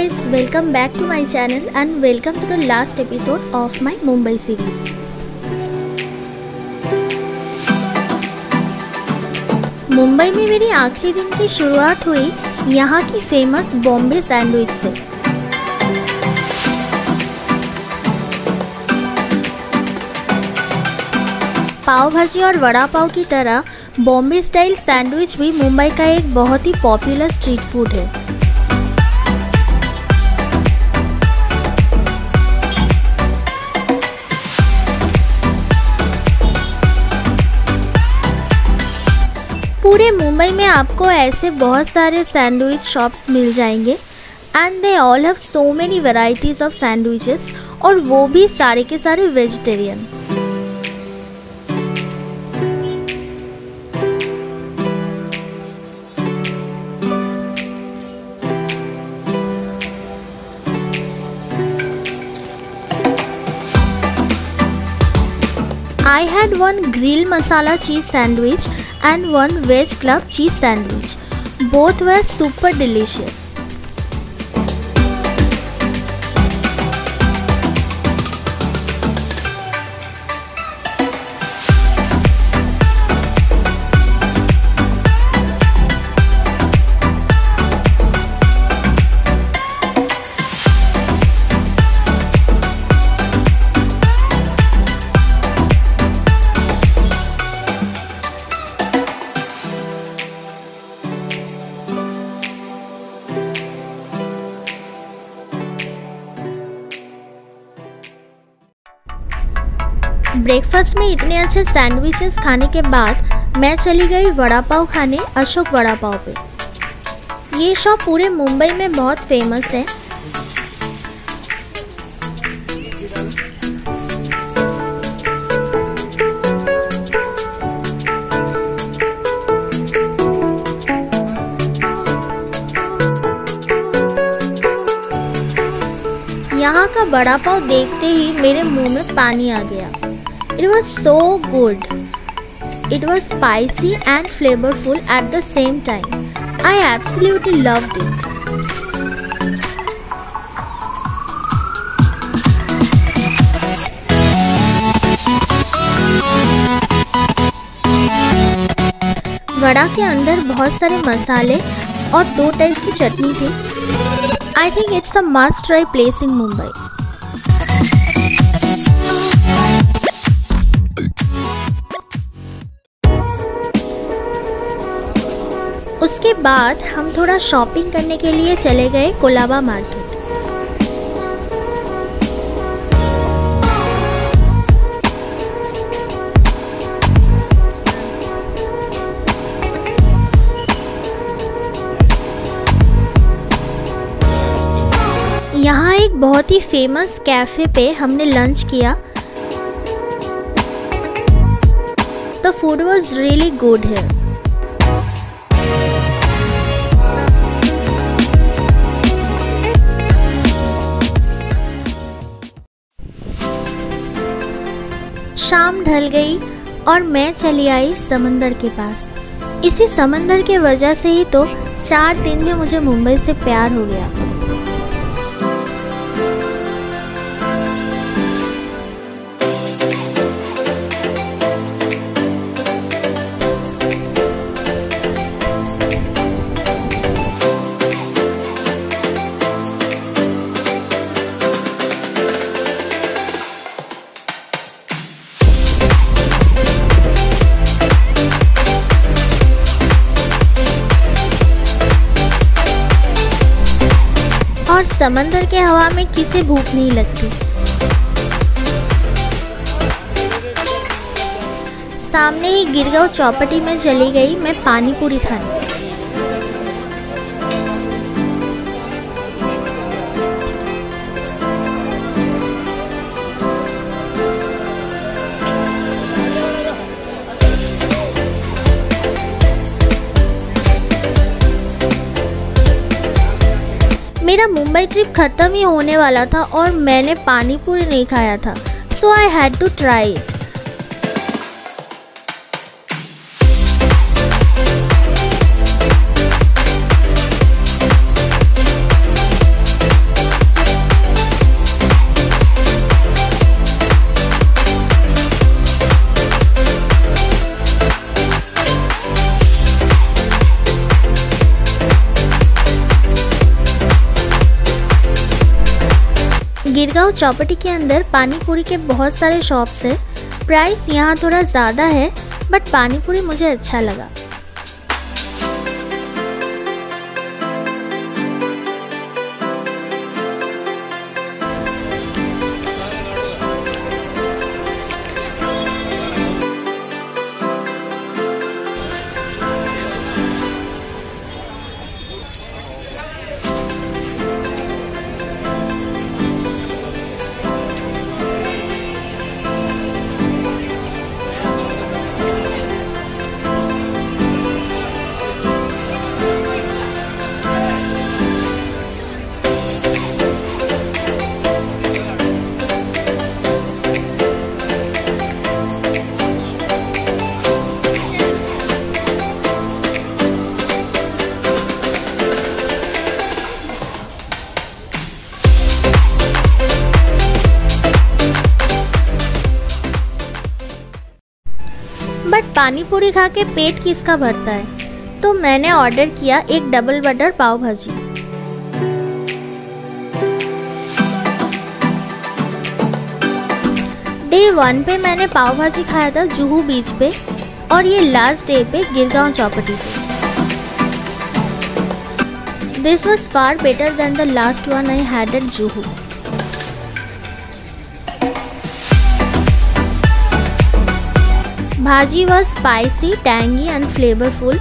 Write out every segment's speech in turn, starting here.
Guys, welcome back to my channel and welcome to the last episode of my Mumbai series. Mumbai में मेरी आखिरी दिन की शुरुआत हुई यहाँ की फ़ेमस बॉम्बे सैंडविच से पाव भाजी और वड़ा पाव की तरह बॉम्बे स्टाइल सैंडविच भी मुंबई का एक बहुत ही पॉपुलर स्ट्रीट फ़ूड है पूरे मुंबई में आपको ऐसे बहुत सारे सैंडविच शॉप्स मिल जाएँगे and they all have so many varieties of sandwiches और वो भी सारे के सारे vegetarian I had one grill masala cheese sandwich and one veg club cheese sandwich. Both were super delicious. Breakfast में इतने अच्छे सैंडविचेस खाने के बाद मैं चली गई वड़ा पाव खाने अशोक वड़ा पाव पे। ये शॉप पूरे मुंबई में बहुत फ़ेमस है। यहाँ का बड़ा पाव देखते ही मेरे मुँह में पानी आ गया। It was so good it was spicy and flavourful at the same time I absolutely loved it vada के अंदर बहुत सारे मसाले और दो टाइप की चटनी थी I think it's a must try place in Mumbai उसके बाद हम थोड़ा शॉपिंग करने के लिए चले गए कोलाबा मार्केट। यहाँ एक बहुत ही फ़ेमस कैफ़े पे हमने लंच किया। The food was really good है शाम ढल गई और मैं चली आई समंदर के पास। इसी समंदर के वजह से ही तो चार दिन में मुझे मुंबई से प्यार हो गया। समंदर के हवा में किसे भूख नहीं लगती? सामने ही गिरगांव चौपटी में चली गई मैं पानी पूरी खाने मेरा मुंबई ट्रिप ख़त्म ही होने वाला था और मैंने पानी पूरी नहीं खाया था so I had to try it Girgaon Chowpatty के अंदर पानीपुरी के बहुत सारे शॉप्स हैं। प्राइस यहाँ थोड़ा ज़्यादा है बट पानीपुरी मुझे अच्छा लगा। पानी पूरी खा के पेट किसका भरता है? तो मैंने ऑर्डर किया एक डबल बटर पाव भाजी। डे वन पे मैंने पाव भाजी खाया था जुहू बीच पे और ये लास्ट डे पे गिरगांव चौपटी पे। This was far better than the last one I had at Juhu. Bhaji was spicy tangy and flavourful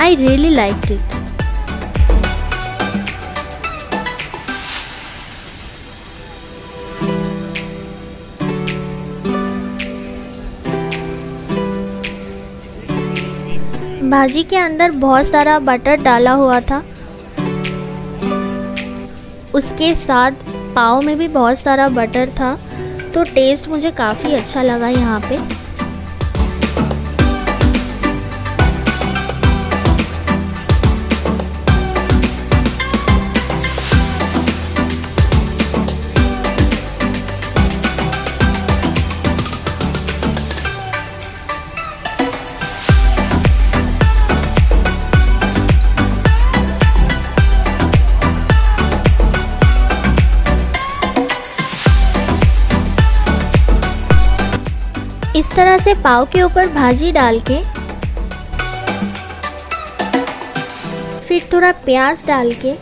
I really like it bhaji के अंदर बहुत सारा बटर डाला हुआ था। उसके साथ पाव में भी बहुत सारा बटर था तो टेस्ट मुझे काफ़ी अच्छा लगा यहाँ पे। तरह से पाव के ऊपर भाजी डाल के, फिर थोड़ा प्याज डाल के,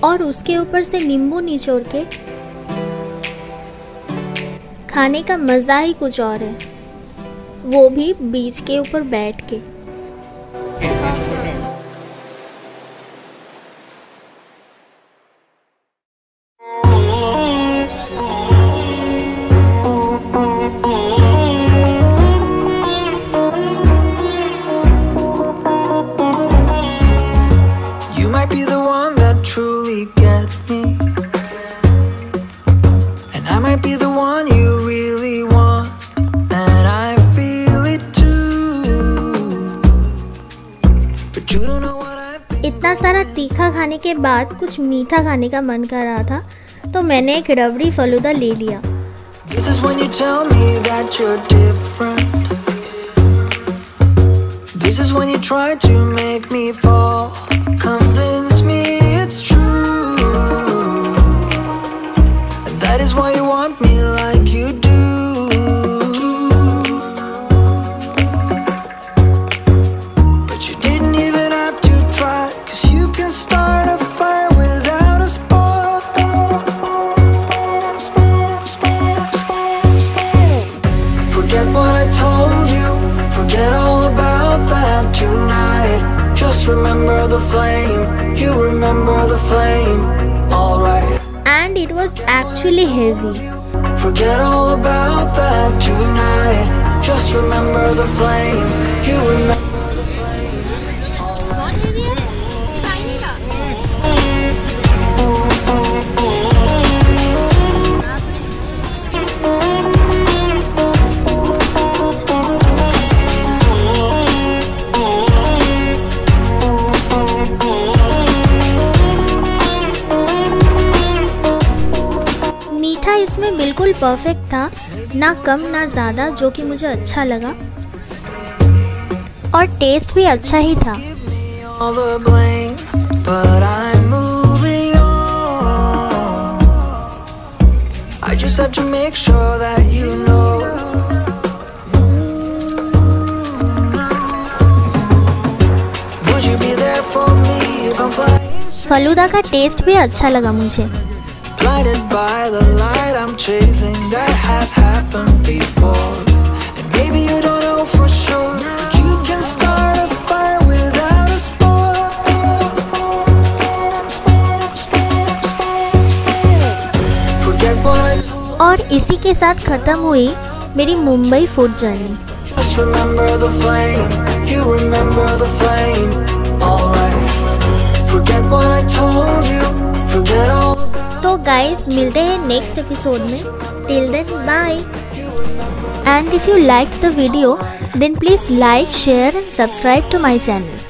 और उसके ऊपर से नींबू निचोड़ के, खाने का मज़ा ही कुछ और है। वो भी बीच के ऊपर बैठ के। इतना सारा तीखा खाने के बाद कुछ मीठा खाने का मन कर रहा था तो मैंने एक रबड़ी फलूदा ले लिया। That is why you remember the flame. You remember the flame. Alright. and it was actually heavy. Forget all about that tonight. Just remember the flame. You remember. Perfect था, ना कम, ना ज़्यादा, जो कि मुझे अच्छा लगा। और टेस्ट भी अच्छा ही था। फलूदा का टेस्ट भी अच्छा लगा मुझे। Blinded by the light I'm chasing, that has happened before. And maybe you don't know for sure, but you can start a fire without a spark. Forget what I told, और इसी के साथ ख़त्म हुई मेरी Mumbai food journey just remember the flame. You remember the flame, alright. Forget what I told you, forget all about तो guys मिलते हैं नेक्स्ट एपिसोड में. Till then bye and if you like the video then please like share and subscribe to my channel